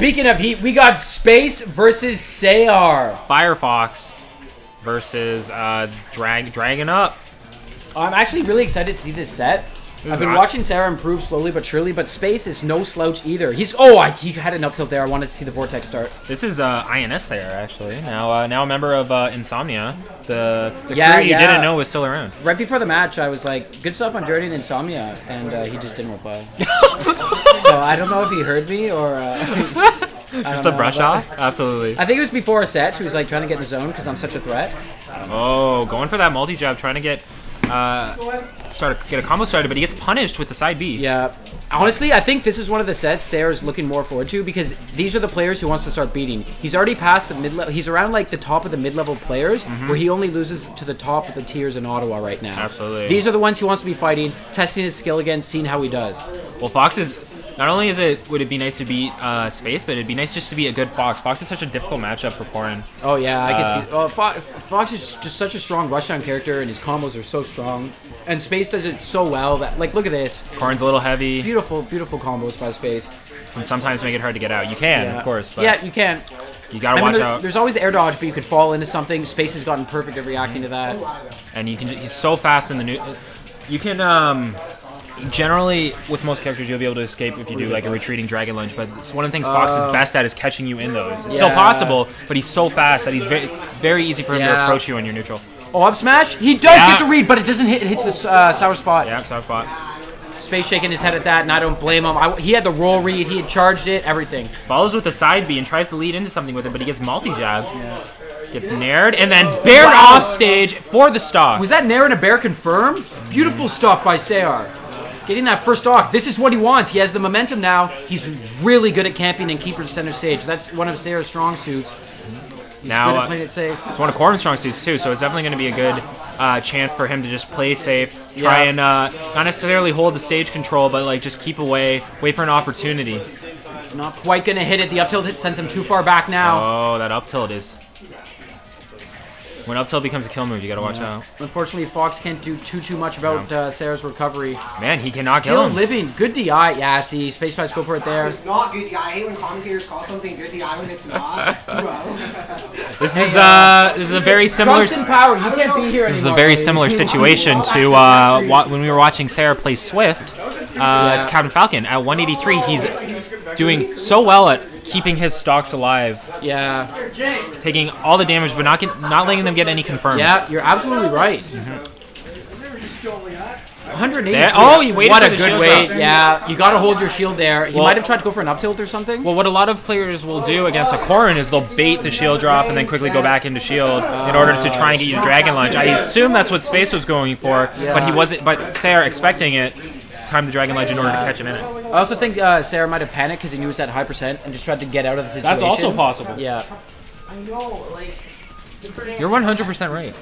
Speaking of heat, we got Space versus Sayarr. Firefox versus uh, Drag Dragon Up. I'm actually really excited to see this set. I've been watching Sayarr improve slowly but surely, but Space is no slouch either. He's oh, I, he had an up tilt there. I wanted to see the Vortex start. This is uh, INS there actually. Now uh, now a member of uh, Insomnia. The the Yeah, crew you yeah. didn't know was still around. Right before the match, I was like, "Good stuff on Dirty and Insomnia," and uh, he just didn't reply. so I don't know if he heard me or. Uh, Just the brush off. Absolutely. I think it was before a set. He was like trying to get in the zone because I'm such a threat. Oh, going for that multi jab, trying to get uh, start a, get a combo started, but he gets punished with the side B. Yeah. Honestly, I think this is one of the sets Sayarr's looking more forward to because these are the players who wants to start beating. He's already past the mid level. He's around like the top of the mid level players, where he only loses to the top of the tiers in Ottawa right now. Absolutely. These are the ones he wants to be fighting, testing his skill again, seeing how he does. Well, Fox is not only is it would it be nice to beat uh, Space, but it'd be nice just to be a good Fox. Fox is such a difficult matchup for Corrin. Oh yeah, I Uh, can see. Oh, Fox, Fox is just such a strong rushdown character, and his combos are so strong. And Space does it so well that, like, look at this. Corrin's a little heavy, Beautiful, beautiful combos by Space. and sometimes make it hard to get out. You can, Yeah. of course, but yeah, you can. you gotta I mean, watch there- out. There's always the air dodge, but you could fall into something. Space has gotten perfect at reacting to that. and you can he's so fast in the new you can um generally with most characters you'll be able to escape if you do like a retreating dragon lunge but it's one of the things fox is best at is catching you in those it's still possible but he's so fast that he's very very easy for him to approach you when you're neutral Oh, up smash. He does Yeah. get the read, but it doesn't hit. It hits the uh, sour spot. yeah soft spot Space shaking his head at that, and I don't blame him. I, he had the roll read. He had charged it. Everything. follows with the side b and tries to lead into something with it but he gets multi jab gets naired and then bair Wow. off stage for the stock Was that Nair and a bair confirmed? Beautiful stuff by Sayarr. Getting that first off. This is what he wants. He has the momentum now. He's really good at camping and keeping the center stage. That's one of Sayarr's strong suits. He's Now, uh, it safe. It's one of Corrin's strong suits too, so it's definitely going to be a good uh, chance for him to just play safe, try Yeah. and uh, not necessarily hold the stage control, but like just keep away, wait for an opportunity. Not quite gonna hit it. The up tilt hit sends him too far back now. Oh, that up tilt is. When up tilt becomes a kill move, you gotta watch out. Unfortunately, Fox can't do too too much about uh, Sayarr's recovery. Man, he cannot Still kill him. living. Good DI. Yeah, see, Space tries to go for it there. It's not good DI. I hate when commentators call something good DI when it's not. Who else? This is uh, this is a very similar. Trump's in power. You can't be here This is a very buddy. similar situation to uh, when we were watching Sayarr play Swift uh, as Captain Falcon. At 183, he's doing so well at keeping his stocks alive, Yeah. taking all the damage, but not get, not letting them get any confirms. Yeah, you're absolutely right. 180. There- oh, he waited What a good wait. drop. Yeah, you got to hold your shield there. He Well- might have tried to go for an up tilt or something. Well, what a lot of players will do against a Corrin is they'll bait the shield drop and then quickly go back into shield in order to try and get you to Dragon Lunge. I assume that's what Space was going for, but he wasn't. But Sayarr expecting it, time the Dragon Lunge in order to catch him in it. I also think uh, Sayarr might have panicked because he knew it was at high percent and just tried to get out of the situation. That's also possible. Yeah, I know, like. You're 100% right.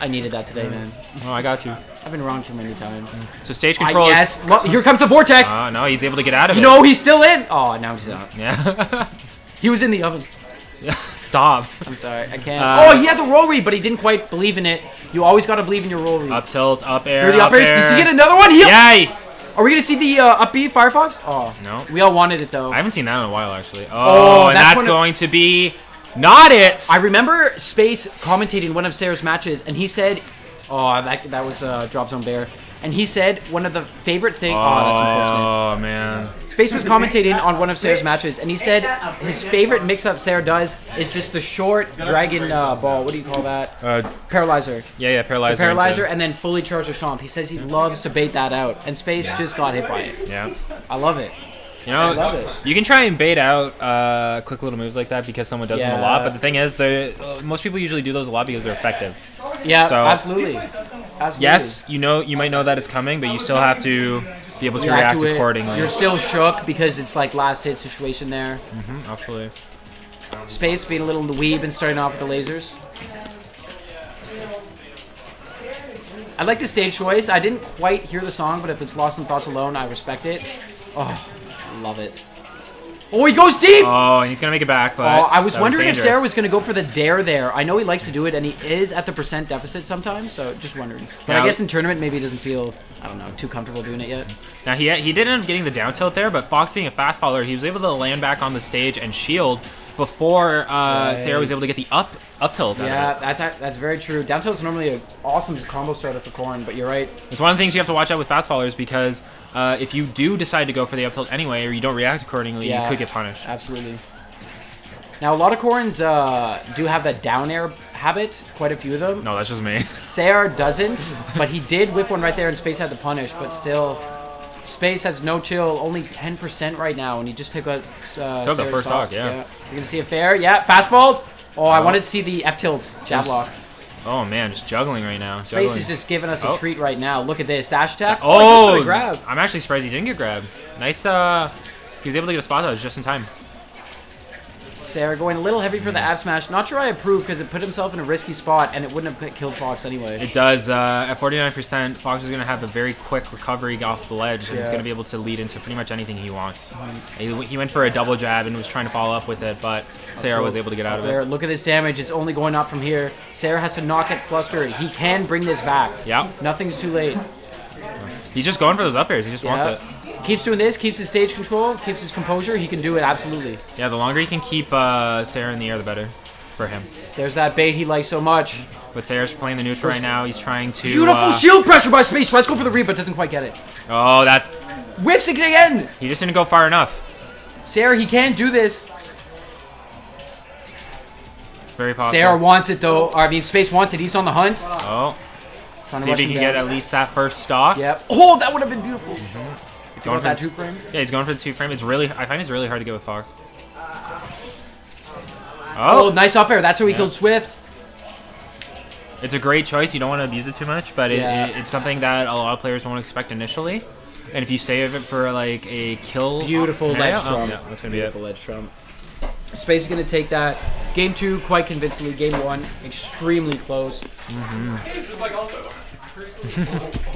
I needed that today, man. Oh, I got you. I've been wrong too many times. So stage I control is. yes. Well, here comes the vortex. Oh no, he's able to get out of it. no, he's still in. Oh, now he's out. Yeah. He was in the oven. Stop. I'm sorry, I can't. Uh, oh, he had the roll read, but he didn't quite believe in it. You always got to believe in your roll read. Up tilt, up air. Here the up up air. Does he get another one? He Yay! Are we gonna see the uh, up B Firefox? Oh, No. we all wanted it though. I haven't seen that in a while actually. Oh, Oh, and that's that's going to be not it. I remember Space commentating one of Sayarr's matches, and he said, "Oh, that that was uh, Drop Zone Bair," and he said one of the favorite things. Oh, that's unfortunate. Oh man. Space was commentating on one of Sayarr's matches, and he said his favorite mix-up Sayarr does is just the short dragon uh, ball. What do you call that? Uh, Paralyzer. yeah, yeah, paralyzer. Paralyzer, into- and then fully charge the Chomp. He says he loves to bait that out, and Space just got hit by it. Yeah. I love it. You know, you can try and bait out uh, quick little moves like that because someone does them a lot. But the thing is, they're, uh, most people usually do those a lot because they're effective. Yeah, So- absolutely. Absolutely. Yes, you know, you might know that it's coming, but you still have to be able to React react to accordingly. You're still shook because it's like last hit situation there. Mhm, absolutely. Space being a little weeb and starting off with the lasers. I like the stage choice. I didn't quite hear the song, but if it's Lost in Thoughts Alone, I respect it. Oh, love it. Oh, he goes deep! Oh, and he's gonna make it back. But Oh, I was wondering if. Sayarr was going to go for the dare there. I know he likes to do it, and he is at the percent deficit sometimes, so just wondering. But Yeah. I guess in tournament, maybe he doesn't feel, I don't know, too comfortable doing it yet. Now he he did end up getting the down tilt there, but Fox being a fast follower, he was able to land back on the stage and shield before uh, Right. Sayarr was able to get the up up tilt. Yeah, that's that's very true. Down tilt's normally an awesome combo starter for Corrin, but you're right. It's one of the things you have to watch out with fast followers because uh, if you do decide to go for the up tilt anyway, or you don't react accordingly, Yeah. you could get punished. Absolutely. Now, a lot of Corrins uh, do have that down air habit, quite a few of them. No, that's just me. Sayarr doesn't, but he did whip one right there, and Space had to punish. But still, Space has no chill, only 10% right now, and he just took a uh, Took the first stock. stock, yeah. You're gonna see a fair, yeah, fast fault. Oh, I wanted to see the F tilt jab lock. oh man, just juggling right now. Space Juggling. is just giving us a Oh. treat right now. Look at this dash attack. Oh, he goes for the grab. I'm actually surprised he didn't get grabbed. Nice. Uh, he was able to get a spot dodge just in time. Sayarr going a little heavy for the up smash. Not sure I approve because it put himself in a risky spot, and it wouldn't have killed Fox anyway. It does. Uh, at 49%, Fox is going to have a very quick recovery off the ledge, and it's Yeah. going to be able to lead into pretty much anything he wants. He, he went for a double jab and was trying to follow up with it, but Sayarr was able to get out of There, it. look at this damage. It's only going up from here. Sayarr has to not get flustered. He can bring this back. Yep. Nothing's too late. He's just going for those up airs. He just wants it. Keeps doing this, keeps his stage control, keeps his composure. He can do it absolutely. Yeah, the longer he can keep uh, Sayarr in the air, the better for him. There's that bait he likes so much. But Sayarr's playing the neutral right now. He's trying to. Beautiful uh, shield pressure by Space. Tries to go for the read, but doesn't quite get it. Oh, that's. Whips it again. He just didn't go far enough. Sayarr, he can't do this. It's very possible. Sayarr wants it though. I mean, Space wants it. He's on the hunt. Oh, Trying to see if he can get at least that first stock. Yep. Oh, that would have been beautiful. If you Going want that for- two frame. Yeah, he's going for the two frame. It's really, I find it's really hard to get with Fox. Oh, Oh, nice up air. That's how he killed Swift. it's a great choice. You don't want to abuse it too much, but it, Yeah. it, it's something that a lot of players won't expect initially. And if you save it for like a kill, Beautiful scenario, ledge oh, trump. yeah, that's gonna be it. Beautiful ledge trump. Space is going to take that. Game two, quite convincingly. Game one, extremely close. Mm-hmm. It's like also.